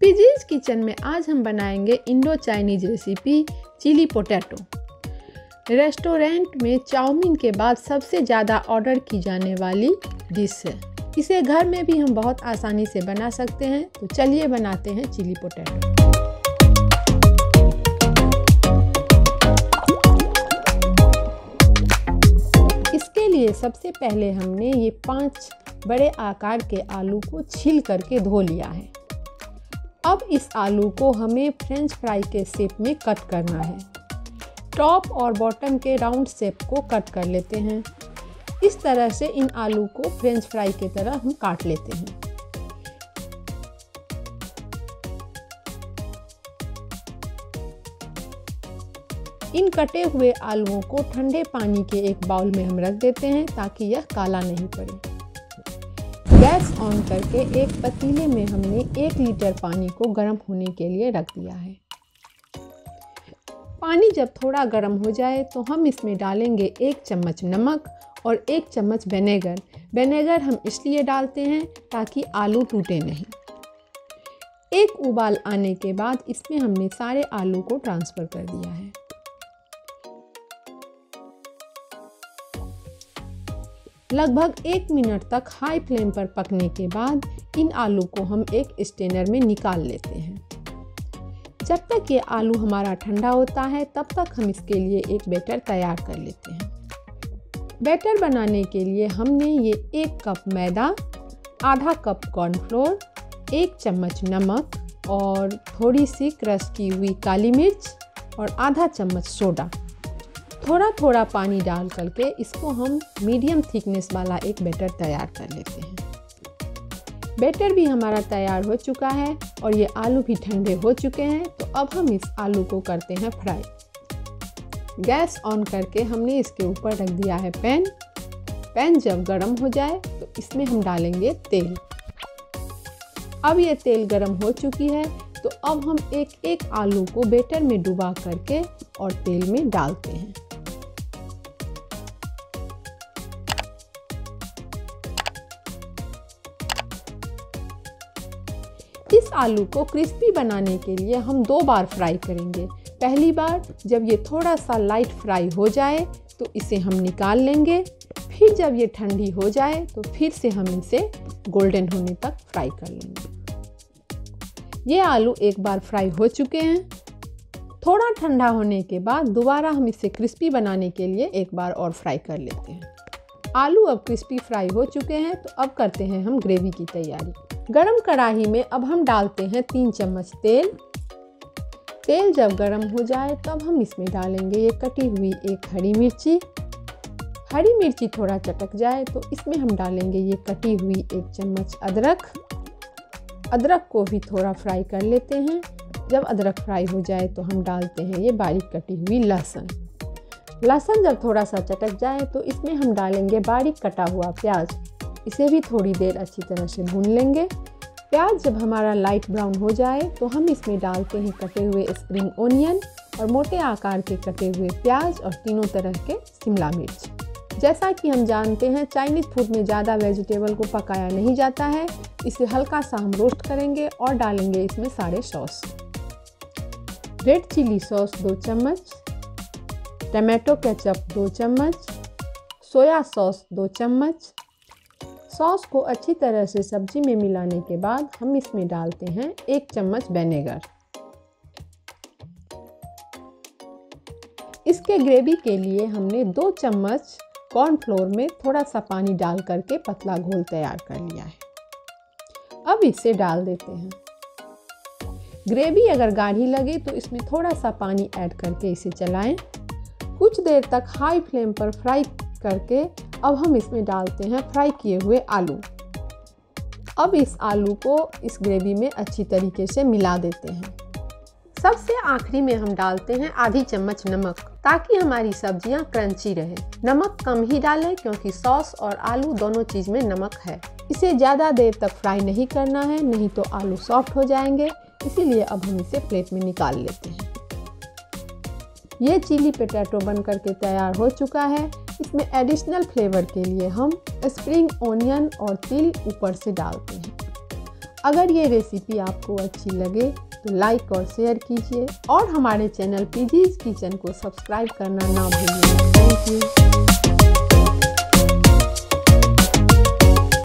पिजीज kitchen में आज हम बनाएँगे Indo Chinese recipe chilli potato restaurant में चाउमीन के बाद सबसे ज़्यादा ऑर्डर की जाने वाली डिश है। इसे घर में भी हम बहुत आसानी से बना सकते हैं। तो चलिए बनाते हैं चिली पोटैटो इसके लिए सबसे पहले हमने ये पाँच बड़े आकार के आलू को छील करके धो लिया है। अब इस आलू को हमें फ्रेंच फ्राई के शेप में कट करना है। टॉप और बॉटम के राउंड शेप को कट कर लेते हैं। इस तरह से इन आलू को फ्रेंच फ्राई की तरह हम काट लेते हैं। इन कटे हुए आलुओं को ठंडे पानी के एक बाउल में हम रख देते हैं ताकि यह काला नहीं पड़े। गैस ऑन करके एक पतीले में हमने एक लीटर पानी को गर्म होने के लिए रख दिया है। पानी जब थोड़ा गर्म हो जाए तो हम इसमें डालेंगे एक चम्मच नमक और एक चम्मच विनेगर। विनेगर हम इसलिए डालते हैं ताकि आलू टूटे नहीं। एक उबाल आने के बाद इसमें हमने सारे आलू को ट्रांसफ़र कर दिया है। लगभग एक मिनट तक हाई फ्लेम पर पकने के बाद इन आलू को हम एक स्टेनर में निकाल लेते हैं। जब तक ये आलू हमारा ठंडा होता है, तब तक हम इसके लिए एक बैटर तैयार कर लेते हैं। बैटर बनाने के लिए हमने ये एक कप मैदा, आधा कप कॉर्नफ्लोर, एक चम्मच नमक और थोड़ी सी क्रश की हुई काली मिर्च और आधा चम्मच सोडा। थोड़ा थोड़ा पानी डाल करके इसको हम मीडियम थिकनेस वाला एक बैटर तैयार कर लेते हैं। बैटर भी हमारा तैयार हो चुका है और ये आलू भी ठंडे हो चुके हैं तो अब हम इस आलू को करते हैं फ्राई। गैस ऑन करके हमने इसके ऊपर रख दिया है पैन। पैन जब गर्म हो जाए तो इसमें हम डालेंगे तेल। अब ये तेल गर्म हो चुकी है तो अब हम एक एक आलू को बेटर में डुबा करके और तेल में डालते हैं। इस आलू को क्रिस्पी बनाने के लिए हम दो बार फ्राई करेंगे। पहली बार जब ये थोड़ा सा लाइट फ्राई हो जाए तो इसे हम निकाल लेंगे। फिर जब ये ठंडी हो जाए तो फिर से हम इसे गोल्डन होने तक फ्राई कर लेंगे। ये आलू एक बार फ्राई हो चुके हैं। थोड़ा ठंडा होने के बाद दोबारा हम इसे क्रिस्पी बनाने के लिए एक बार और फ्राई कर लेते हैं। आलू अब क्रिस्पी फ्राई हो चुके हैं तो अब करते हैं हम ग्रेवी की तैयारी। गरम कढ़ाई में अब हम डालते हैं तीन चम्मच तेल। तेल जब गरम हो जाए तब हम इसमें डालेंगे ये कटी हुई एक हरी मिर्ची। हरी मिर्ची थोड़ा चटक जाए तो इसमें हम डालेंगे ये कटी हुई एक चम्मच अदरक। अदरक को भी थोड़ा फ्राई कर लेते हैं। जब अदरक फ्राई हो जाए तो हम डालते हैं ये बारीक कटी हुई लहसुन। लहसुन जब थोड़ा सा चटक जाए तो इसमें हम डालेंगे बारीक कटा हुआ प्याज। इसे भी थोड़ी देर अच्छी तरह से भून लेंगे। प्याज जब हमारा लाइट ब्राउन हो जाए तो हम इसमें डालते हैं कटे हुए स्प्रिंग ओनियन और मोटे आकार के कटे हुए प्याज और तीनों तरह के शिमला मिर्च। जैसा कि हम जानते हैं चाइनीज़ फ़ूड में ज़्यादा वेजिटेबल को पकाया नहीं जाता है। इसे हल्का सा हम रोस्ट करेंगे और डालेंगे इसमें सारे सॉस रेड चिली सॉस दो चम्मच, टमाटो केचप दो चम्मच सोया सॉस दो चम्मच सॉस को अच्छी तरह से सब्ज़ी में मिलाने के बाद हम इसमें डालते हैं एक चम्मच विनेगर। इसके ग्रेवी के लिए हमने दो चम्मच कॉर्नफ्लोर में थोड़ा सा पानी डाल करके पतला घोल तैयार कर लिया है। अब इसे डाल देते हैं। ग्रेवी अगर गाढ़ी लगे तो इसमें थोड़ा सा पानी ऐड करके इसे चलाएँ। कुछ देर तक हाई फ्लेम पर फ्राई करके अब हम इसमें डालते हैं फ्राई किए हुए आलू। अब इस आलू को इस ग्रेवी में अच्छी तरीके से मिला देते हैं। सबसे आखिरी में हम डालते हैं आधी चम्मच नमक, ताकि हमारी सब्ज़ियाँ क्रंची रहे। नमक कम ही डालें, क्योंकि सॉस और आलू दोनों चीज़ में नमक है। इसे ज़्यादा देर तक फ्राई नहीं करना है, नहीं तो आलू सॉफ्ट हो जाएँगे। इसीलिए अब हम इसे प्लेट में निकाल लेते हैं। ये चिली पटेटो बन करके तैयार हो चुका है। इसमें एडिशनल फ्लेवर के लिए हम स्प्रिंग ओनियन और तिल ऊपर से डालते हैं। अगर ये रेसिपी आपको अच्छी लगे तो लाइक और शेयर कीजिए और हमारे चैनल पीजीज किचन को सब्सक्राइब करना ना भूलिए। Thank you